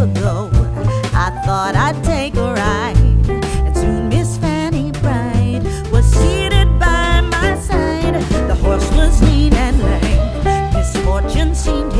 ago, I thought I'd take a ride. And soon Miss Fanny Bright was seated by my side. The horse was lean and lank. Misfortune seemed